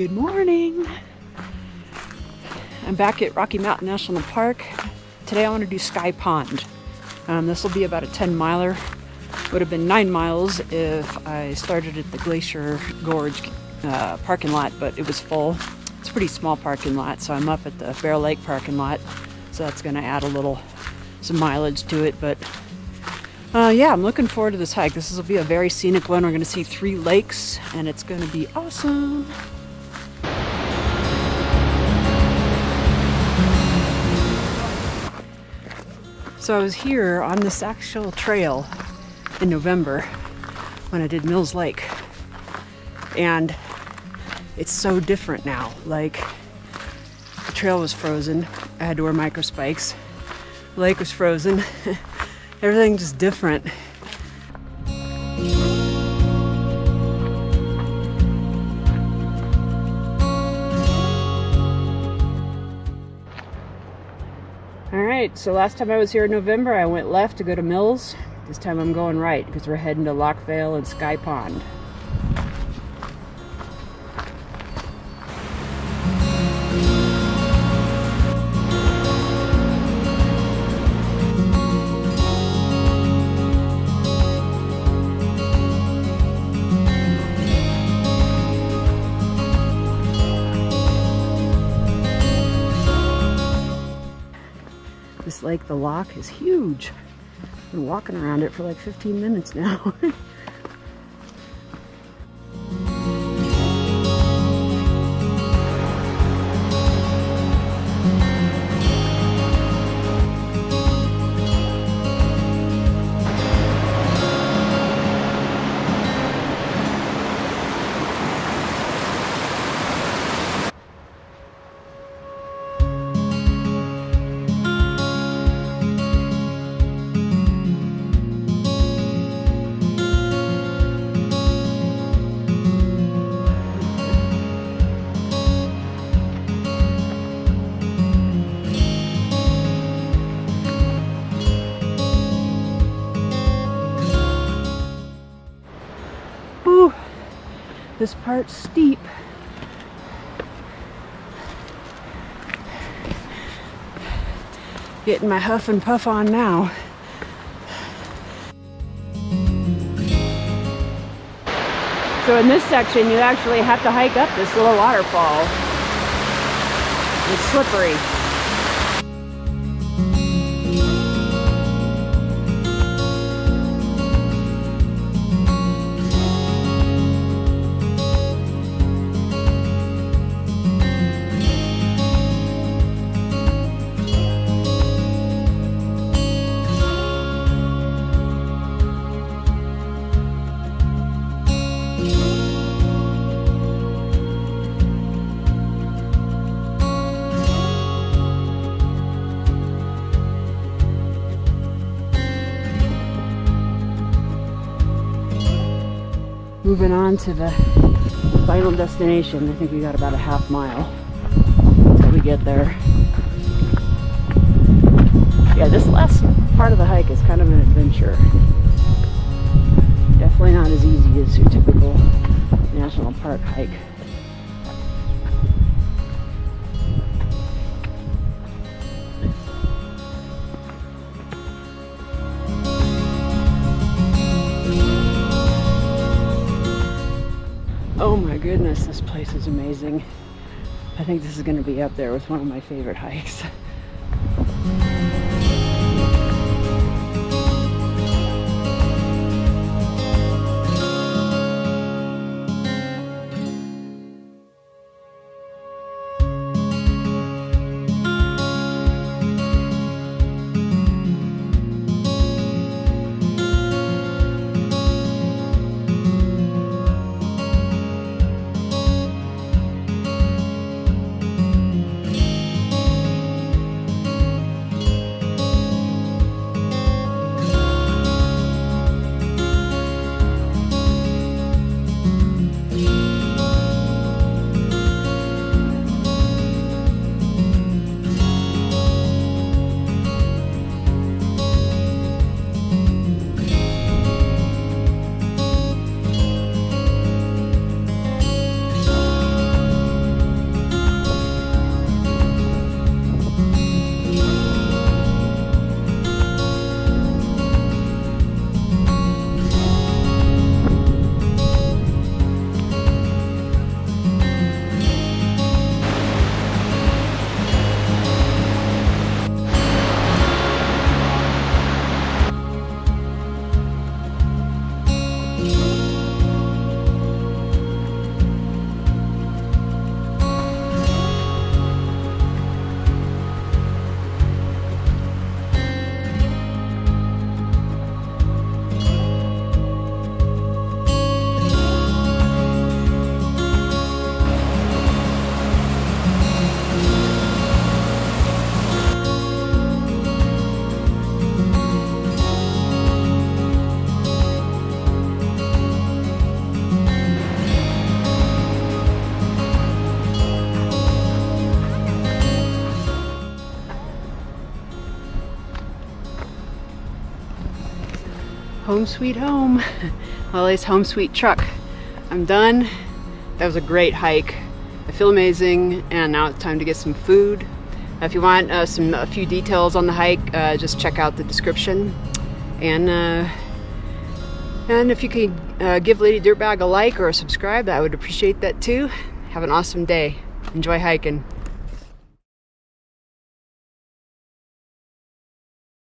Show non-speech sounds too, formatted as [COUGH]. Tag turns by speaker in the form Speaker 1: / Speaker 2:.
Speaker 1: Good morning. I'm back at Rocky Mountain National Park. Today I want to do Sky Pond. Um, this will be about a 10 miler. Would have been nine miles if I started at the Glacier Gorge uh, parking lot, but it was full. It's a pretty small parking lot, so I'm up at the Bear Lake parking lot. So that's going to add a little, some mileage to it. But uh, yeah, I'm looking forward to this hike. This will be a very scenic one. We're going to see three lakes, and it's going to be awesome. So I was here on this actual trail in November when I did Mills Lake. And it's so different now. Like the trail was frozen. I had to wear micro spikes. The lake was frozen. [LAUGHS] Everything just different. Right, so last time I was here in November, I went left to go to Mills. This time I'm going right because we're heading to Loch Vale and Sky Pond. Lake, the Loch, is huge. I've been walking around it for like 15 minutes now. [LAUGHS] this part's steep. Getting my huff and puff on now. So in this section, you actually have to hike up this little waterfall. It's slippery. Moving on to the final destination. I think we got about a half mile until we get there. Yeah, this last part of the hike is kind of an adventure. Definitely not as easy as your typical national park hike. Goodness, this place is amazing. I think this is going to be up there with one of my favorite hikes. [LAUGHS] home sweet home. [LAUGHS] Lily's home sweet truck. I'm done. That was a great hike. I feel amazing, and now it's time to get some food. If you want uh, some a few details on the hike, uh, just check out the description. And uh, and if you could uh, give Lady Dirtbag a like or a subscribe, I would appreciate that too. Have an awesome day. Enjoy hiking.